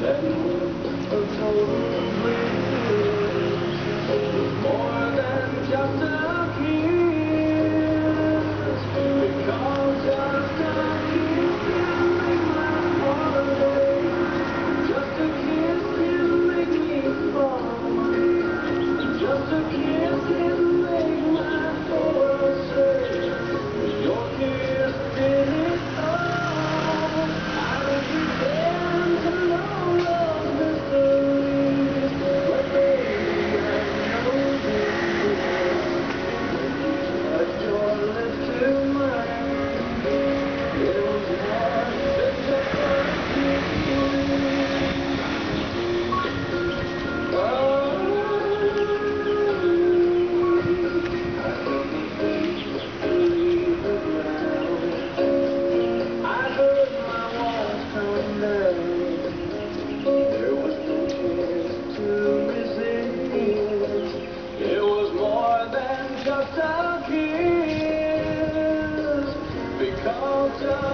Let me 자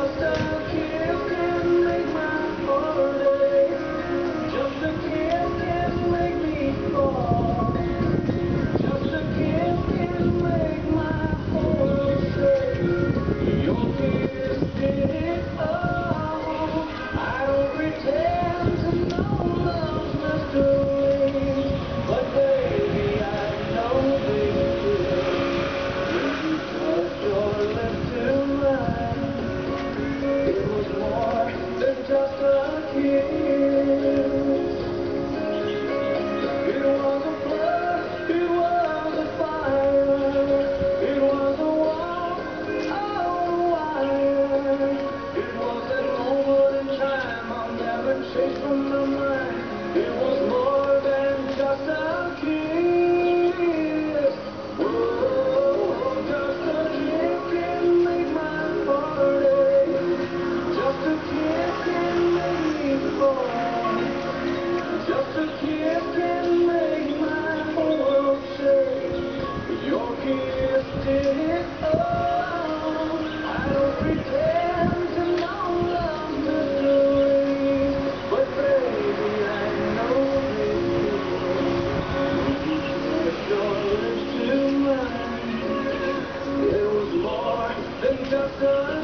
good.